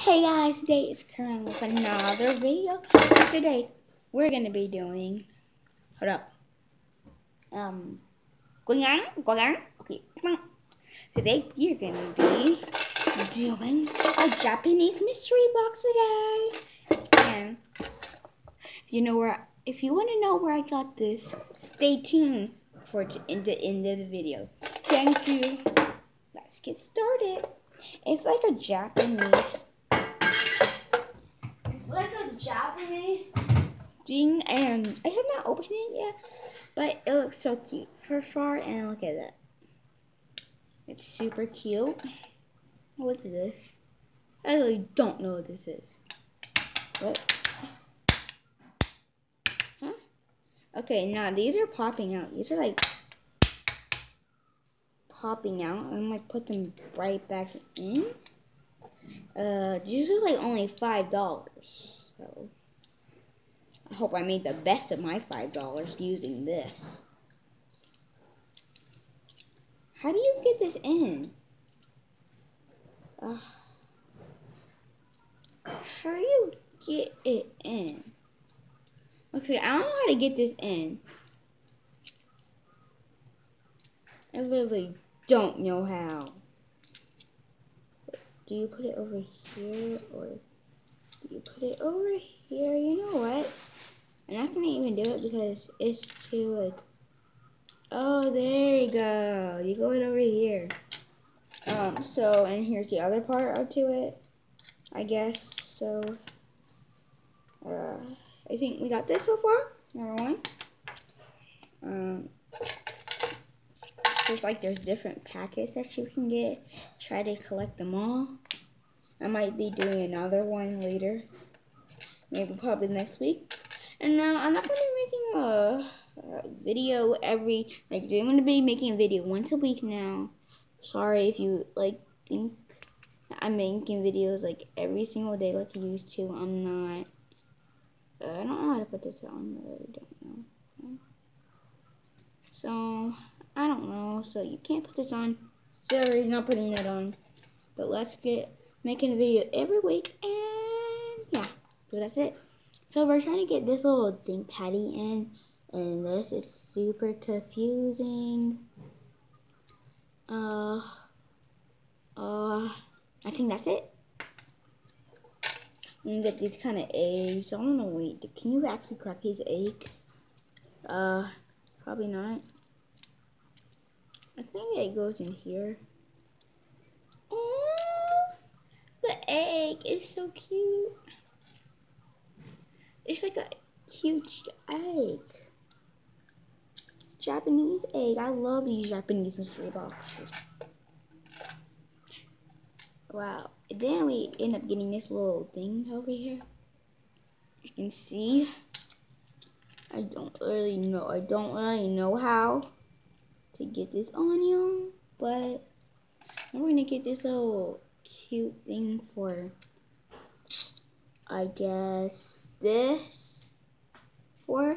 Hey guys, today is Corinne with another video. Today we're gonna be doing hold up. Um cố gắng, cố gắng. Okay, come on. Today we're gonna be doing a Japanese mystery box today. And you know where if you wanna know where I got this, stay tuned for the end of the video. Thank you. Let's get started. It's like a Japanese Japanese thing, and I have not opened it yet, but it looks so cute for far. And look at that, it's super cute. What's this? I really don't know what this is. What? Huh? Okay, now these are popping out. These are like popping out. I'm gonna put them right back in. Uh, this was like only five dollars. So I hope I made the best of my five dollars using this. How do you get this in? How do you get it in? Okay, I don't know how to get this in. I literally don't know how. Do you put it over here or you put it over here? You know what? I'm not gonna even do it because it's too like. Oh, there you go. You go it over here. Um. So, and here's the other part up to it. I guess so. Uh, I think we got this so far. Number one. Um. There's like there's different packets that you can get. Try to collect them all. I might be doing another one later. Maybe probably next week. And now I'm not gonna be making a, a video every like I'm gonna be making a video once a week now. Sorry if you like think I'm making videos like every single day like I used to. I'm not. Uh, I don't know how to put this on. I really don't know. So I don't know. So you can't put this on. Sorry, not putting that on. But let's get making a video every week. And yeah, so that's it. So we're trying to get this little thing patty in. And this is super confusing. Uh, uh, I think that's it. I'm gonna get these kind of eggs. I don't know, wait, can you actually crack these eggs? Uh, probably not. I think it goes in here. Oh, is so cute. It's like a cute egg. Japanese egg. I love these Japanese mystery boxes. Wow. Then we end up getting this little thing over here. You can see. I don't really know. I don't really know how to get this on you, but I'm gonna get this little cute thing for, I guess, this for.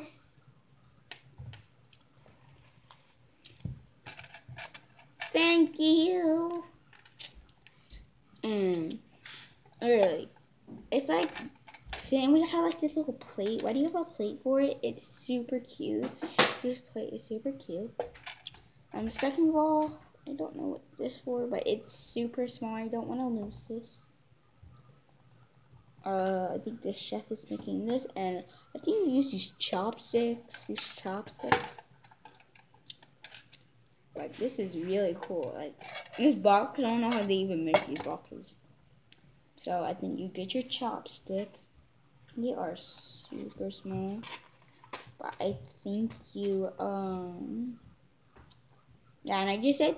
Thank you. And really, it's like saying we have like this little plate. Why do you have a plate for it? It's super cute. This plate is super cute. And second of all, I don't know what this for, but it's super small. I don't want to lose this. Uh, I think the chef is making this, and I think you use these chopsticks. These chopsticks. Like this is really cool. Like this box, I don't know how they even make these boxes. So I think you get your chopsticks. They are super small, but I think you um. Yeah, and I just said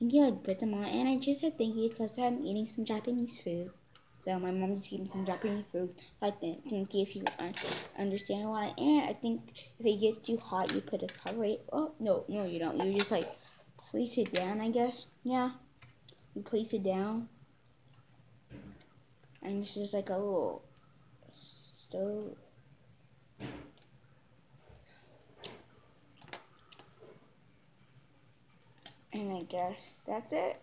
thank you. I put them on, and I just said thank you because I'm eating some Japanese food. So my mom just gave me some Japanese food. like think in case you un understand why. And I think if it gets too hot, you put a cover it. Oh no, no, you don't. You just like place it down. I guess. Yeah, you place it down, and it's just like a little stove. And I guess that's it.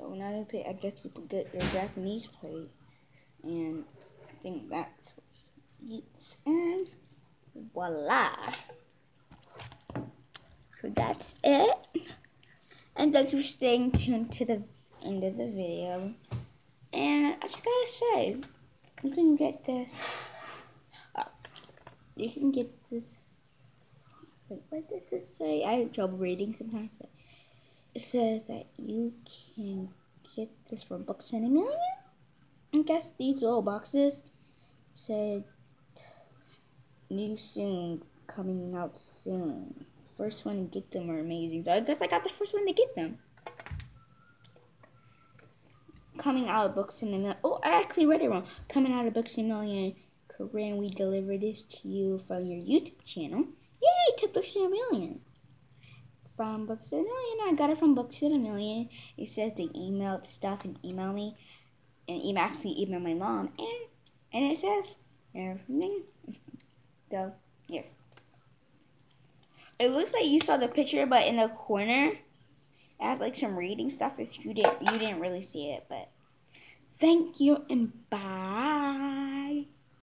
So another plate, I guess you get your Japanese plate. And I think that's what he eats. And voila. So that's it. And thank you for staying tuned to the end of the video. And I just gotta say, you can get this. You can get this. Wait, what does this say? I have trouble reading sometimes, but says that you can get this from Books and a Million. I guess these little boxes said new soon, coming out soon. First one to get them are amazing. So I guess I got the first one to get them. Coming out of Books in a Million. Oh, I actually read it wrong. Coming out of Books in a Million. Corinne, we deliver this to you from your YouTube channel. Yay, to Books in a Million from Books a Million. I got it from Books a Million. It says they emailed stuff and email me, and email actually email my mom, and and it says everything. So yes, it looks like you saw the picture, but in the corner, it has like some reading stuff. If you didn't, you didn't really see it, but thank you and bye.